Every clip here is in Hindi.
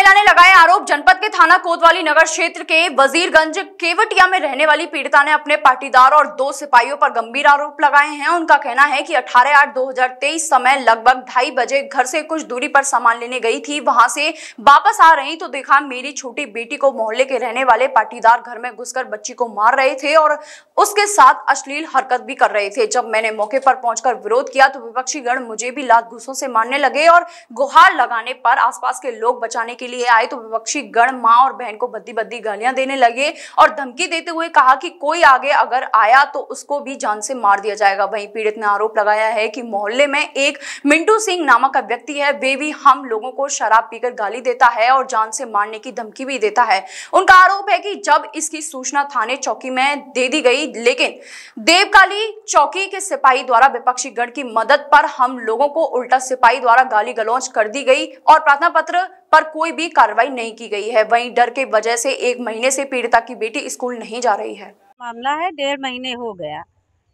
महिला ने लगाए आरोप। जनपद के थाना कोतवाली नगर क्षेत्र के वजीरगंज केवटिया में रहने वाली पीड़िता ने अपने पाटीदार और दो सिपाहियों पर गंभीर आरोप लगाए हैं। उनका कहना है कि 18 आठ 2023 समय लगभग ढाई बजे घर से कुछ दूरी पर सामान लेने गई थी। वहाँ से वापस आ रही तो देखा मेरी छोटी बेटी को मोहल्ले के रहने वाले पाटीदार घर में घुसकर बच्ची को मार रहे थे और उसके साथ अश्लील हरकत भी कर रहे थे। जब मैंने मौके पर पहुंचकर विरोध किया तो विपक्षी गण मुझे भी लात घूसों से मारने लगे और गुहार लगाने पर आसपास के लोग बचाने के लिए आए तो विपक्षी गण माँ और बहन को बद्दी बद्दी गालियाँ देने लगे और धमकी देते हुए कहा कि कोई आगे अगर आया तो उसको भी जान से मार दिया जाएगा। वहीं पीड़ित ने आरोप लगाया है कि मोहल्ले में एक मिंटू सिंह नामक व्यक्ति है। वे भी हम लोगों को शराब पीकर गाली देता है और जान से मारने की धमकी भी देता है। उनका आरोप है कि जब इसकी सूचना थाने चौकी में दे दी गई, लेकिन देवकाली चौकी के सिपाही द्वारा विपक्षी गण की मदद पर हम लोगों को उल्टा सिपाही द्वारा गाली गलौज कर दी गई और प्रार्थना पत्र पर कोई भी कार्रवाई नहीं की गई है। वहीं डर के वजह से एक महीने से पीड़िता की बेटी स्कूल नहीं जा रही है। मामला है डेढ़ महीने हो गया।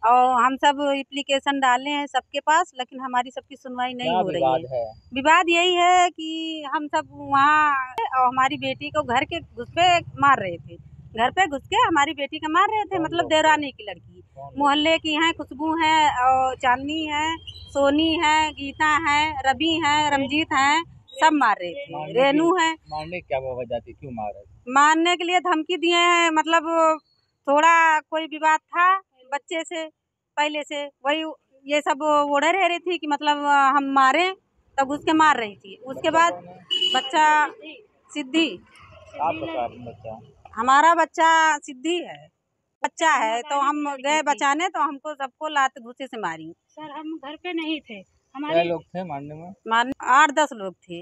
और हम सब एप्लीकेशन डाले हैं सबके पास लेकिन हमारी सबकी सुनवाई नहीं हो रही है। है? विवाद यही है कि हम सब वहाँ और हमारी बेटी को घर के घुस पे मार रहे थे। घर पे घुस के हमारी बेटी को मार रहे थे मतलब? देवरानी की लड़की। मोहल्ले की हैं खुशबू हैं और चांदनी है सोनी है गीता है रवि है रमजीत हैं सब मार रहे थे। रेनू है। मारने की क्या वजह थी क्यों मार रहे थे? मारने के लिए धमकी दिए हैं मतलब थोड़ा कोई विवाद था बच्चे से पहले से। वही ये सब ओढ़े रह रही थी कि मतलब हम मारे तब उसके मार रही थी। उसके बाद बच्चा सिद्धि। आपका बच्चा। हमारा बच्चा सिद्धि है। बच्चा है तो हम गए बचाने तो हमको सबको लात घुसे से मारी। सर हम घर पे नहीं थे। हमारे लोग थे मारने में? मारने आठ दस लोग थे।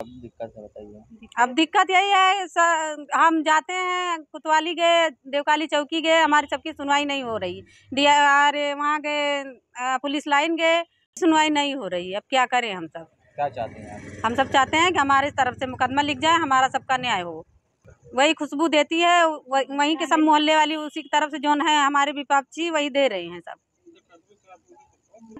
अब दिक्कत है बताइए। अब दिक्कत यही है स- हम जाते हैं कुतवाली गए देवकाली चौकी गए हमारी सबकी सुनवाई नहीं हो रही। डी आर वहाँ गए पुलिस लाइन गए सुनवाई नहीं हो रही। अब क्या करें हम सब? क्या चाहते हैं हम सब चाहते हैं कि हमारे तरफ़ से मुकदमा लिख जाए हमारा सबका न्याय हो। वही खुशबू देती है वही वहीं के सब मोहल्ले वाली उसी की तरफ़ से जो है हमारे विपक्षी वही दे रहे हैं सब।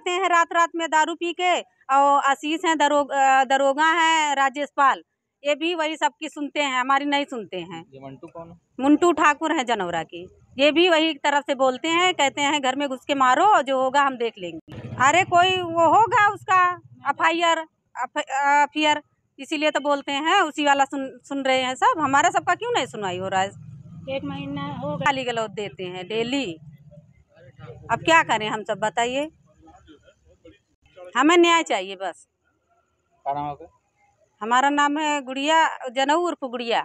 आते हैं रात रात में दारू पी के और आशीष हैं दरोग अ, दरोगा हैं राजेश पाल ये भी वही सबकी सुनते हैं हमारी नहीं सुनते हैं। ये मंटू कौन है? मुंटू ठाकुर हैं जनौरा की। ये भी वही तरफ़ से बोलते हैं कहते हैं घर में घुस के मारो और जो होगा हम देख लेंगे। अरे कोई वो होगा उसका F I R F R इसीलिए तो बोलते हैं उसी वाला सुन सुन रहे हैं सब। हमारा सबका क्यों नहीं सुनवाई हो रहा है? एक महीना हो गया गाली गलौज देते हैं डेली। अब क्या करें हम सब बताइए। हमें न्याय चाहिए बस। क्या नाम है हमारा नाम है गुड़िया जनऊ उर्फ़ गुड़िया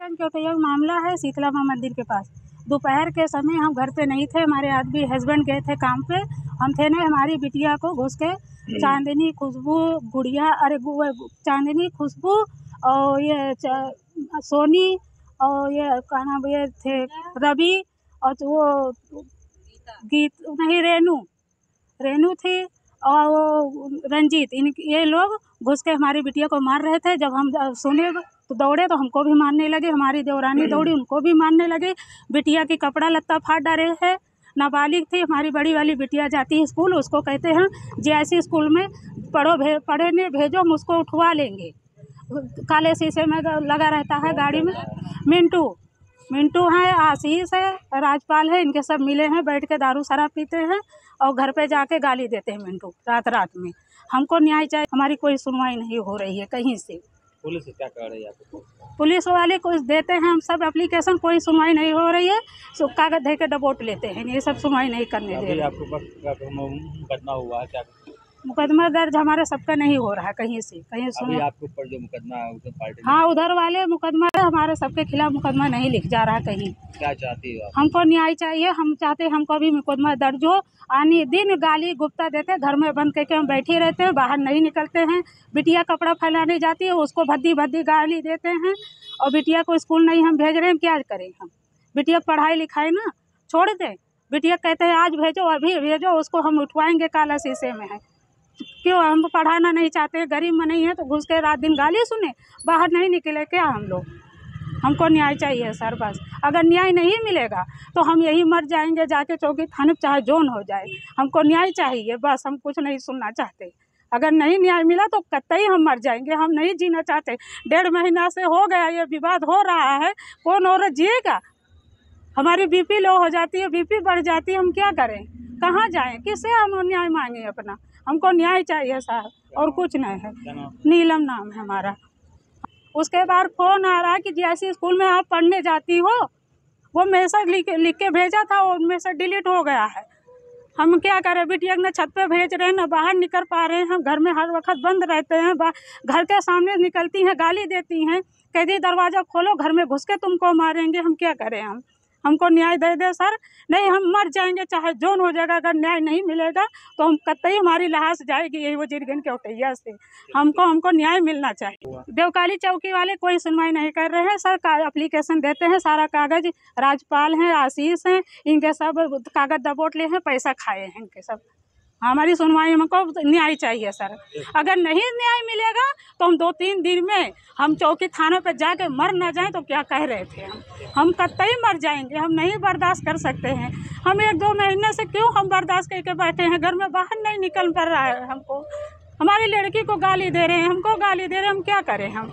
चौथया मामला है शीतला माँ मंदिर के पास। दोपहर के समय हम घर पे नहीं थे हमारे आदमी हस्बैंड गए थे काम पे। हम थे ना हमारी बिटिया को घुस के चांदनी खुशबू गुड़िया अरे गु- चांदनी खुशबू और ये सोनी और ये क्या नाम ये थे रवि और तो वो गीत नहीं रेनू। रेनू थी और वो रंजीत इन ये लोग घुस के हमारी बिटिया को मार रहे थे। जब हम सुने तो दौड़े तो हमको भी मारने लगे। हमारी देवरानी दौड़ी उनको भी मारने लगे। बिटिया की कपड़ा लत्ता फाड़ डाले है। नाबालिग थी हमारी बड़ी वाली बिटिया जाती है स्कूल उसको कहते हैं जैसे स्कूल में पढ़ो भे पढ़े ने भेजो हम उसको उठवा लेंगे। काले शीशे में लगा रहता है गाड़ी में। मिंटू मिंटू हैं आशीष है राजपाल है इनके सब मिले हैं बैठ के दारू शराब पीते हैं। और घर पे जाके गाली देते हैं मिंटू रात रात में। हमको न्याय चाहिए हमारी कोई सुनवाई नहीं हो रही है कहीं से। पुलिस क्या कर रही है आपको पुलिस वाले को देते हैं हम सब एप्लीकेशन कोई सुनवाई नहीं हो रही है सो कागज़ दे के डबोट लेते हैं ये सब सुनवाई नहीं करने दे रहे। आपके पास क्या मुकदमा हुआ है क्या मुकदमा दर्ज हमारे सबका नहीं हो रहा है कहीं से कहीं सुनो। आपके ऊपर जो मुकदमा है पार्टी हाँ उधर वाले मुकदमा है, हमारे सबके खिलाफ मुकदमा नहीं लिख जा रहा कहीं। क्या चाहती हो हमको न्याय चाहिए हम चाहते हैं हमको भी मुकदमा दर्ज हो। आने दिन गाली गुप्ता देते घर में बंद करके हम बैठे रहते हैं बाहर नहीं निकलते हैं। बिटिया कपड़ा फैलाने जाती है उसको भद्दी भद्दी गाली देते हैं। और बिटिया को स्कूल नहीं हम भेज रहे हैं क्या करें हम? बिटिया पढ़ाई लिखाई ना छोड़ दें। बिटिया कहते हैं आज भेजो अभी भेजो उसको हम उठवाएँगे काला शीशे में है। क्यों हम पढ़ाना नहीं चाहते गरीब में नहीं है तो घुस के रात दिन गाली सुने, बाहर नहीं निकले, क्या हम लोग? हमको न्याय चाहिए सर, बस। अगर न्याय नहीं मिलेगा तो हम यही मर जाएँगे, जाके चौकी थाने चाहे जोन हो जाए। हमको न्याय चाहिए, बस। हम कुछ नहीं सुनना चाहते। अगर नहीं न्याय मिला तो कतई हम मर जाएँगे। हम नहीं जीना चाहते। डेढ़ महीना से हो गया, ये विवाद हो रहा है। कौन औरत जिएगा? हमारी बीपी लो हो जाती है, बीपी बढ़ जाती है, हम क्या करें? कहाँ जाएँ? किससे हम न्याय मांगे अपना? हमको न्याय चाहिए साहब, और कुछ नहीं है। नीलम नाम है हमारा। उसके बाद फ़ोन आ रहा कि जैसे स्कूल में आप पढ़ने जाती हो, वो मैसेज लिख लिख के भेजा था, वो मैसेज डिलीट हो गया है। हम क्या करें? बिटिया न छत पे भेज रहे हैं, न बाहर निकल पा रहे हैं हम घर में हर वक्त बंद रहते हैं घर के सामने निकलती हैं, गाली देती हैं, कह कहती दरवाज़ा खोलो, घर में घुस के तुमको मारेंगे, हम क्या करें हम? हमको न्याय दे दे सर। नहीं, हम मर जाएँगे, चाहे जोन हो जाएगा, अगर न्याय नहीं मिलेगा तो हम कतई हमारी लाश जाएगी यही वजीरगंज के उटैया से। हमको हमको न्याय मिलना चाहिए। देवकाली चौकी वाले कोई सुनवाई नहीं कर रहे हैं। सर अप्लीकेशन देते हैं, सारा कागज़, राज्यपाल हैं, आशीष हैं, इनके सब कागज़ दबोट लिए हैं, पैसा खाए हैं इनके सब। हमारी सुनवाई हमको न्याय चाहिए, सर। अगर नहीं न्याय मिलेगा तो हम दो तीन दिन में हम चौकी थाने पर जाके मर ना जाएँ तो क्या कह रहे थे हम? हम कतई मर जाएँगे, हम नहीं बर्दाश्त कर सकते हैं। हम एक दो महीने से क्यों हम बर्दाश्त करके बैठे हैं? घर में बाहर नहीं निकल पड़ रहा है हमको। हमारी लड़की को गाली दे रहे हैं, हमको गाली दे रहे हैं, हम क्या करें हम?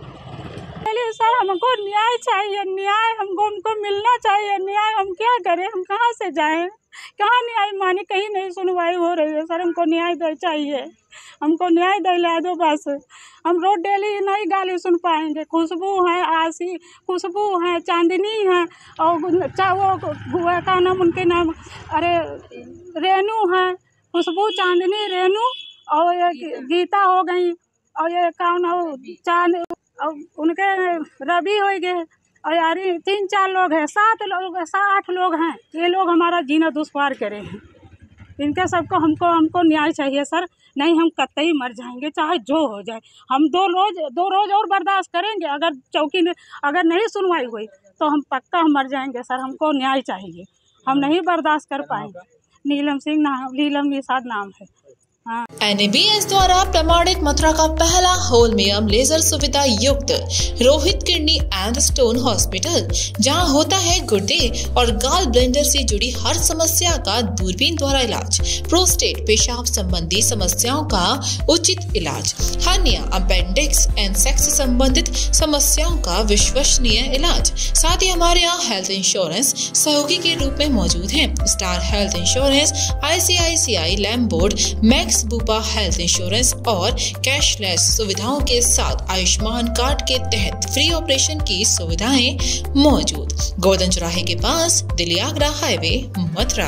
चलिए सर, हमको न्याय चाहिए, न्याय, हमको हमको मिलना चाहिए, न्याय, हम क्या करें? हम कहाँ से जाएँ? कहाँ न्याय माने? कहीं नहीं सुनवाई हो रही है, सर, हमको न्याय दे, चाहिए। हमको न्याय दिला दो बस। हम रोज डेली नहीं गाली सुन पाएँगे। खुशबू है, आशी, खुशबू है, चांदनी है, और चा वो का नाम, उनके नाम, अरे रेनू है, खुशबू, चांदनी रेनू और गीता हो गई, और ये कौन चाँद और उनके रवि हो गए। और यार तीन चार लोग हैं सात लोग सात आठ लोग हैं। ये लोग हमारा जीना दुश्वार करे हैं। इनके सबको हमको हमको न्याय चाहिए सर। नहीं हम कतई मर जाएँगे चाहे जो हो जाए। हम दो रोज दो रोज और बर्दाश्त करेंगे। अगर चौकी ने अगर नहीं सुनवाई हुई तो हम पक्का हम मर जाएँगे सर। हमको न्याय चाहिए। हम नहीं बर्दाश्त कर पाएँगे। नीलम सिंह नाम नीलम निषाद नाम है। एनएबीएस द्वारा प्रमाणित मथुरा का पहला होलमियम लेजर सुविधा युक्त Rohit kidney and stone hospital, जहाँ होता है गुर्दे और गाल ब्लेंडर से जुड़ी हर समस्या का दूरबीन द्वारा इलाज। प्रोस्टेट, पेशाब संबंधी समस्याओं का उचित इलाज। हार्निया अपेंडिक्स एंड सेक्स संबंधित समस्याओं का विश्वसनीय इलाज। साथ ही हमारे यहाँ हेल्थ इंश्योरेंस सहयोगी के रूप में मौजूद है। Star health insurance I C I ICICI Lombard Max, Bupa health insurance और कैशलेस सुविधाओं के साथ आयुष्मान कार्ड के तहत फ्री ऑपरेशन की सुविधाएँ मौजूद। गोवर्धन चौराहे के पास, दिल्ली आगरा हाईवे मथुरा।